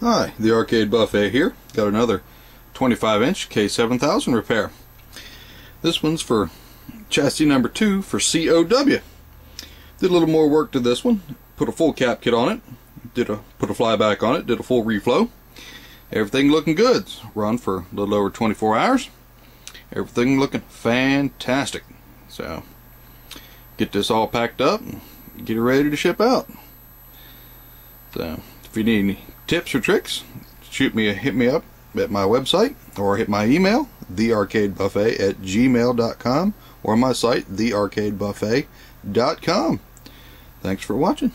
Hi, the Arcade Buffet here. Got another 25 inch K7000 repair. This one's for chassis number 2 for COW. Did a little more work to this one. Put a full cap kit on it. Did a put a flyback on it. Did a full reflow. Everything looking good. Run for a little over 24 hours. Everything looking fantastic. So get this all packed up and get it ready to ship out. So if you need any tips or tricks, shoot me a hit me up at my website or hit my email, thearcadebuffet at gmail.com or my site, thearcadebuffet.com. Thanks for watching.